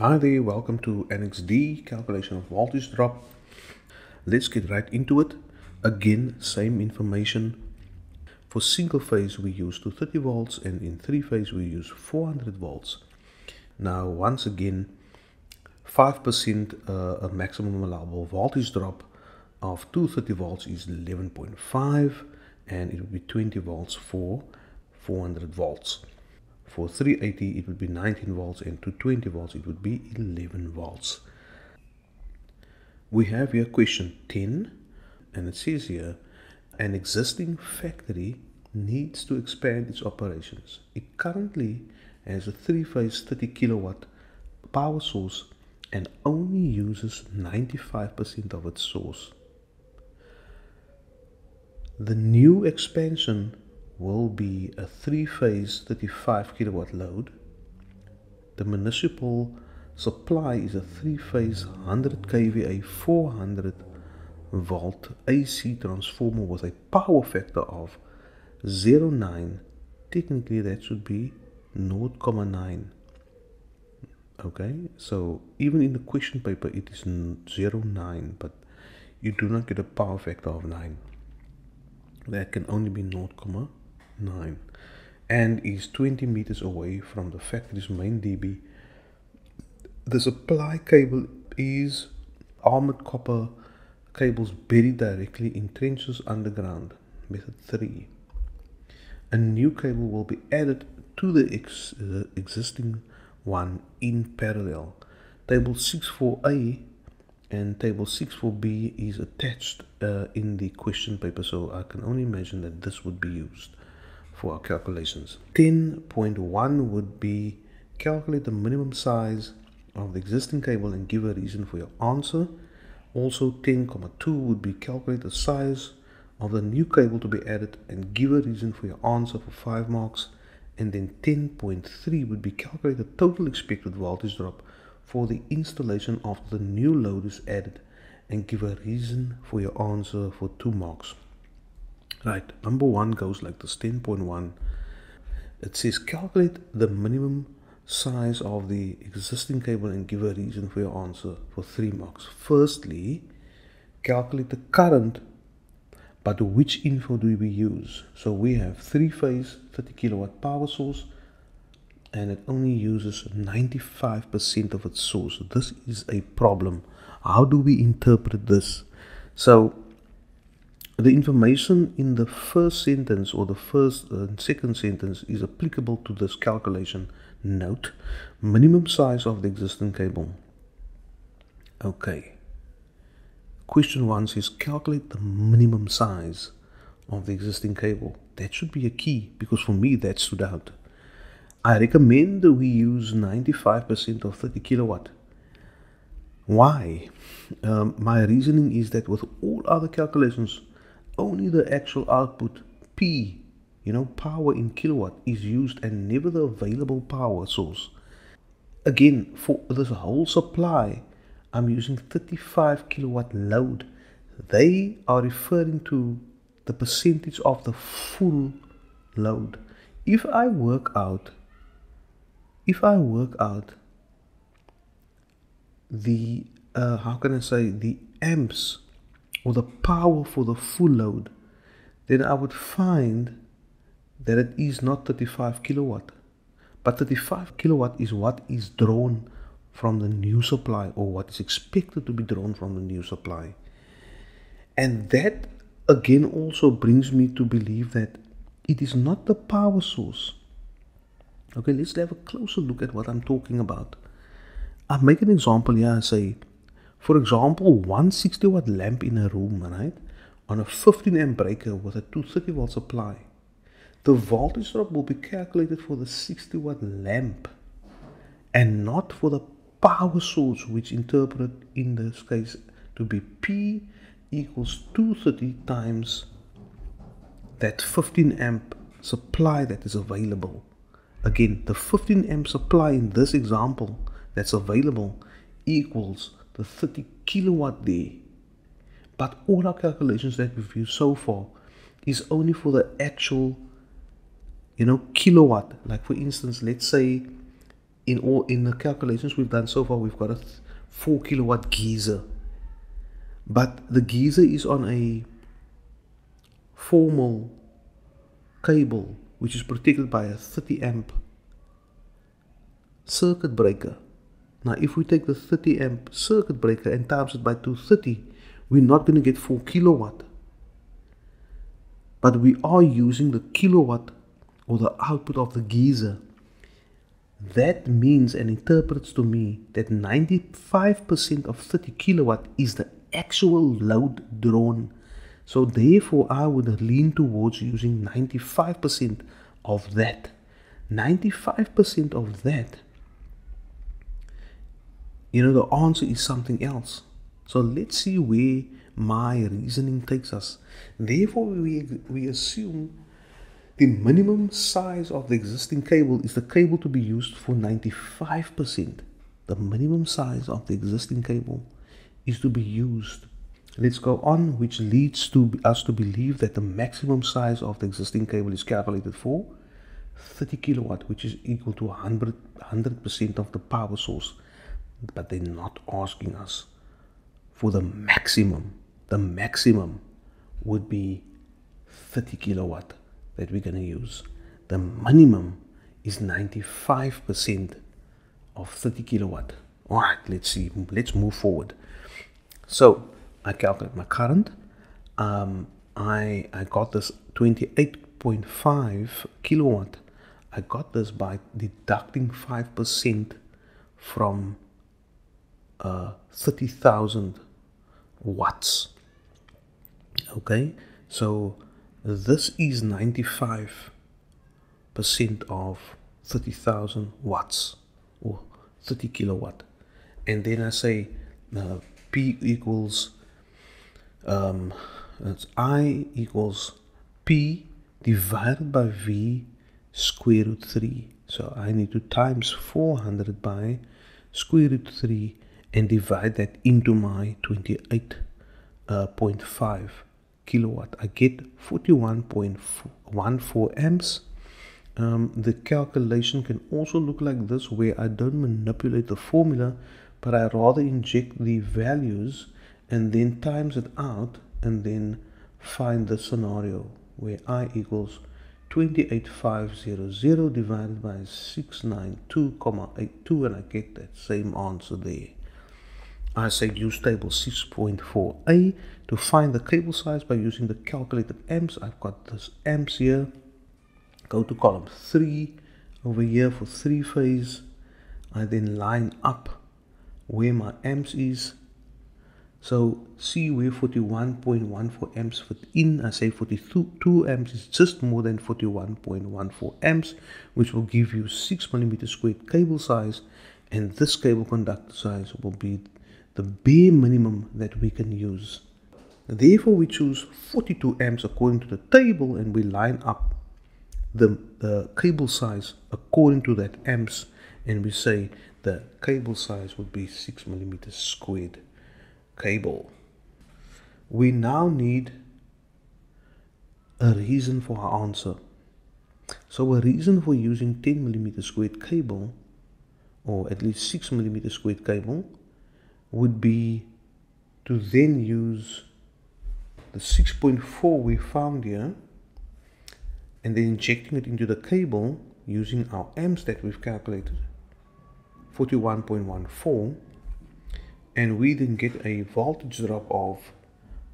Hi there, welcome to Annex D, calculation of voltage drop. Let's get right into it. Again, same information. For single phase we use 230 volts and in three phase we use 400 volts. Now once again, 5% uh, maximum allowable voltage drop of 230 volts is 11.5 and it will be 20 volts for 400 volts. For 380 it would be 19 volts and to 20 volts it would be 11 volts. We have here question 10 and it says here an existing factory needs to expand its operations. It currently has a three-phase 30 kilowatt power source and only uses 95% of its source. The new expansion will be a three-phase 35 kilowatt load. The municipal supply is a three-phase 100 kVA 400 volt AC transformer with a power factor of 0.9. Technically that should be 0.9. Okay, so even in the question paper it is 0.9 but you do not get a power factor of 9. That can only be 0.9. 9 and is 20 meters away from the factory's main DB. The supply cable is armored copper cables buried directly in trenches underground. Method 3. A new cable will be added to the ex uh, existing one in parallel. Table 64A and table 64B is attached uh, in the question paper so I can only imagine that this would be used for our calculations. 10.1 would be calculate the minimum size of the existing cable and give a reason for your answer. Also 10.2 would be calculate the size of the new cable to be added and give a reason for your answer for 5 marks. And then 10.3 would be calculate the total expected voltage drop for the installation after the new load is added and give a reason for your answer for 2 marks. Right, number one goes like this 10.1. It says calculate the minimum size of the existing cable and give a reason for your answer for three marks. Firstly, calculate the current, but which info do we use? So we have three phase 30 kilowatt power source and it only uses 95% of its source. This is a problem. How do we interpret this? So the information in the first sentence or the first and uh, second sentence is applicable to this calculation. Note, minimum size of the existing cable. Okay. Question 1 says calculate the minimum size of the existing cable. That should be a key because for me that stood out. I recommend that we use 95% of 30 kilowatt. Why? Um, my reasoning is that with all other calculations, only the actual output P, you know, power in kilowatt is used and never the available power source. Again, for this whole supply, I'm using 35 kilowatt load. They are referring to the percentage of the full load. If I work out, if I work out the, uh, how can I say, the amps or the power for the full load, then I would find that it is not 35 kilowatt. But 35 kilowatt is what is drawn from the new supply or what is expected to be drawn from the new supply. And that again also brings me to believe that it is not the power source. Okay, let's have a closer look at what I'm talking about. I make an example here I say for example, 160 watt lamp in a room, right? On a 15 amp breaker with a 230 volt supply. The voltage drop will be calculated for the 60 watt lamp and not for the power source, which interpreted in this case to be P equals 230 times that 15 amp supply that is available. Again, the 15 amp supply in this example that's available equals the 30 kilowatt day. But all our calculations that we've used so far is only for the actual, you know, kilowatt. Like for instance, let's say in all in the calculations we've done so far, we've got a 4 kilowatt geyser. But the geyser is on a formal cable which is protected by a 30 amp circuit breaker. Now, if we take the 30 amp circuit breaker and times it by 230, we're not going to get 4 kilowatt. But we are using the kilowatt or the output of the geyser. That means and interprets to me that 95% of 30 kilowatt is the actual load drawn. So therefore, I would lean towards using 95% of that. 95% of that you know, the answer is something else. So let's see where my reasoning takes us. Therefore, we, we assume the minimum size of the existing cable is the cable to be used for 95%. The minimum size of the existing cable is to be used. Let's go on, which leads to us to believe that the maximum size of the existing cable is calculated for 30 kilowatt, which is equal to 100 100% of the power source but they're not asking us for the maximum. The maximum would be 30 kilowatt that we're going to use. The minimum is 95% of 30 kilowatt. All right, let's see. Let's move forward. So I calculate my current. Um, I I got this 28.5 kilowatt. I got this by deducting 5% from uh, 30,000 watts. Okay, so this is 95% of 30,000 watts or 30 kilowatt. And then I say uh, P equals um, it's I equals P divided by V square root 3. So I need to times 400 by square root 3 and divide that into my 28.5 uh, kilowatt I get 41.14 amps um, the calculation can also look like this where I don't manipulate the formula but I rather inject the values and then times it out and then find the scenario where I equals 28500 divided by 692,82 and I get that same answer there. I say use table 6.4a to find the cable size by using the calculated amps. I've got this amps here. Go to column 3 over here for 3 phase. I then line up where my amps is. So see where 41.14 amps fit in. I say 42 amps is just more than 41.14 amps, which will give you 6 millimeter squared cable size. And this cable conductor size will be the bare minimum that we can use. Therefore, we choose 42 amps according to the table and we line up the, the cable size according to that amps and we say the cable size would be 6 millimeters squared cable. We now need a reason for our answer. So a reason for using 10 millimeter squared cable or at least 6 millimeter squared cable would be to then use the 6.4 we found here and then injecting it into the cable using our amps that we've calculated 41.14 and we then get a voltage drop of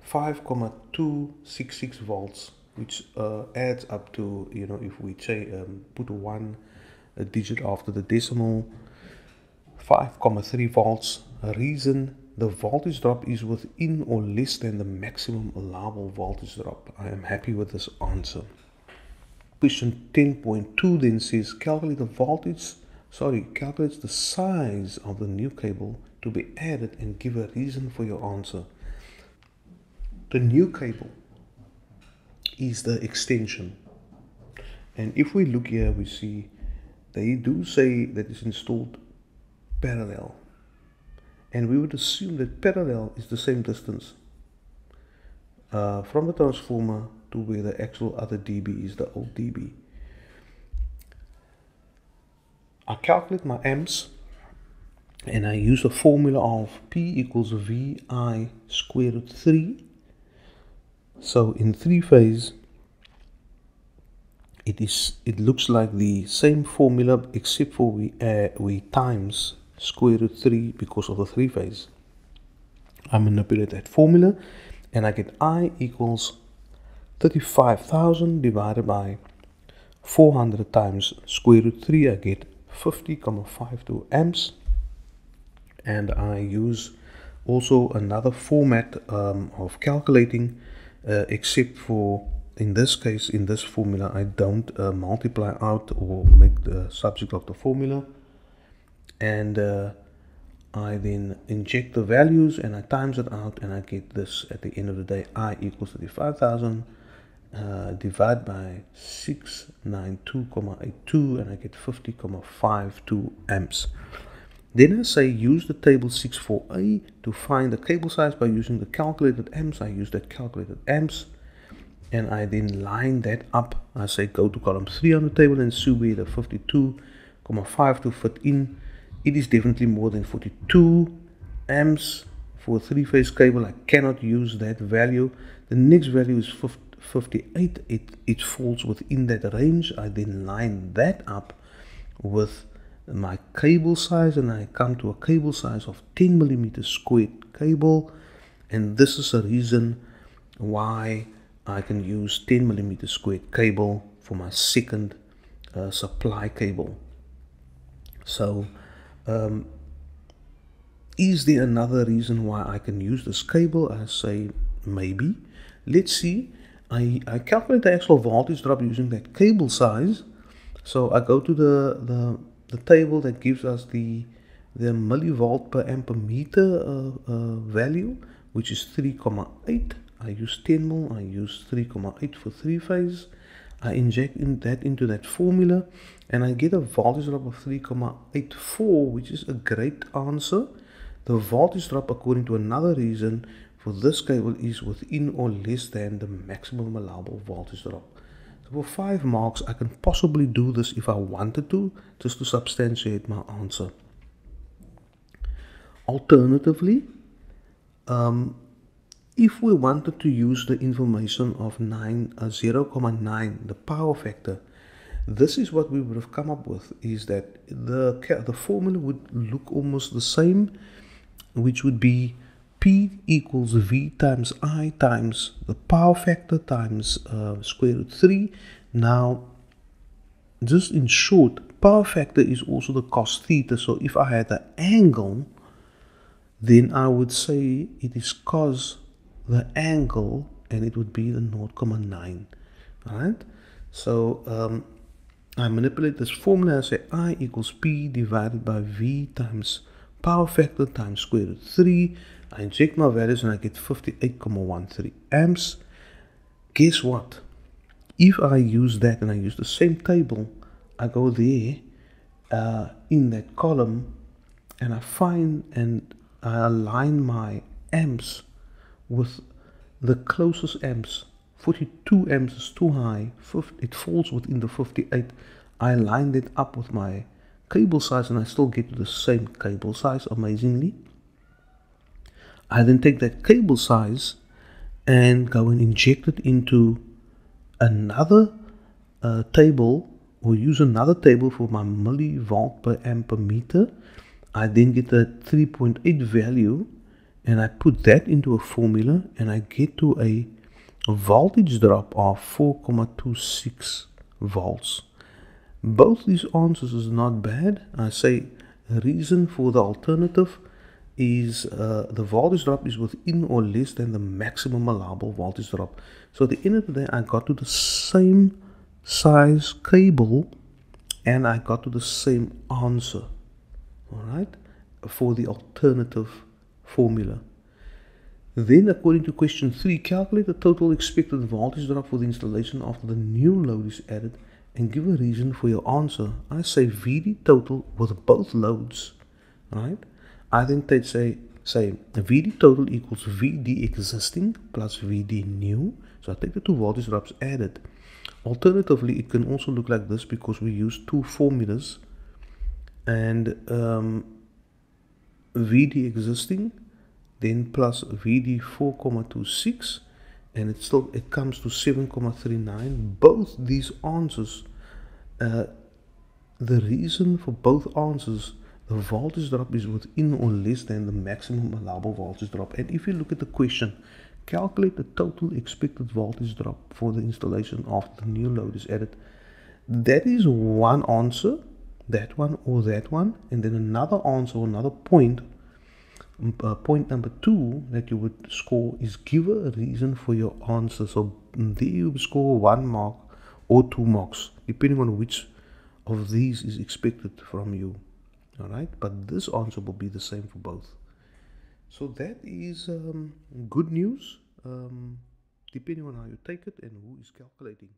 5,266 volts which uh, adds up to you know if we say um, put one digit after the decimal 5,3 volts reason the voltage drop is within or less than the maximum allowable voltage drop. I am happy with this answer. Question 10.2 then says calculate the voltage, sorry, calculate the size of the new cable to be added and give a reason for your answer. The new cable is the extension. And if we look here, we see they do say that it's installed parallel and we would assume that parallel is the same distance uh, from the transformer to where the actual other dB is the old dB. I calculate my amps and I use a formula of P equals VI square root 3. So in three phase, it is it looks like the same formula except for we uh, we times square root 3 because of the three phase. I manipulate that formula and I get I equals 35,000 divided by 400 times square root 3 I get 50,52 amps. And I use also another format um, of calculating uh, except for in this case in this formula I don't uh, multiply out or make the subject of the formula and uh, I then inject the values and I times it out and I get this at the end of the day I equals 35,000 uh, divide by 692,82 and I get 50,52 amps. Then I say use the table 64a to find the cable size by using the calculated amps. I use that calculated amps and I then line that up. I say go to column 3 on the table and see where the 52,5 to fit in it is definitely more than 42 amps for a three-phase cable. I cannot use that value. The next value is 58 it, it falls within that range. I then line that up with my cable size and I come to a cable size of 10 millimeter squared cable. And this is a reason why I can use 10 millimeter squared cable for my second uh, supply cable. So um, is there another reason why I can use this cable? I say maybe. Let's see. I, I calculate the actual voltage drop using that cable size. So I go to the, the, the table that gives us the, the millivolt per amperemeter uh, uh, value, which is 3,8. I use 10 mil, I use 3,8 for three phase. I inject in that into that formula and I get a voltage drop of 3,84 which is a great answer. The voltage drop according to another reason for this cable is within or less than the maximum allowable voltage drop. So for 5 marks I can possibly do this if I wanted to just to substantiate my answer. Alternatively, um, if we wanted to use the information of 9, uh, 0,9, the power factor, this is what we would have come up with, is that the, the formula would look almost the same, which would be P equals V times I times the power factor times uh, square root 3. Now, just in short, power factor is also the cos theta. So if I had an angle, then I would say it is cos the angle and it would be the 0, comma 0,9 all right so um, I manipulate this formula and say I equals P divided by V times power factor times square root 3 I inject my values and I get 58,13 amps. Guess what? If I use that and I use the same table I go there uh, in that column and I find and I align my amps with the closest amps. 42 amps is too high. It falls within the 58 I lined it up with my cable size and I still get the same cable size amazingly. I then take that cable size and go and inject it into another uh, table or use another table for my millivolt per amp per amperemeter I then get a 3.8 value and I put that into a formula and I get to a voltage drop of 4,26 volts. Both these answers is not bad. I say the reason for the alternative is uh, the voltage drop is within or less than the maximum allowable voltage drop. So at the end of the day, I got to the same size cable and I got to the same answer. All right, for the alternative formula. Then, according to question 3, calculate the total expected voltage drop for the installation after the new load is added and give a reason for your answer. I say VD total with both loads, right? I then take, say, say VD total equals VD existing plus VD new. So I take the two voltage drops added. Alternatively, it can also look like this because we use two formulas and um, VD existing, then plus VD 4,26, and it still it comes to 7,39. Both these answers, uh, the reason for both answers, the voltage drop is within or less than the maximum allowable voltage drop. And if you look at the question, calculate the total expected voltage drop for the installation after the new load is added. That is one answer that one or that one and then another answer another point uh, point number two that you would score is give a reason for your answer. So mm, there you score one mark or two marks depending on which of these is expected from you. All right? But this answer will be the same for both. So that is um, good news um, depending on how you take it and who is calculating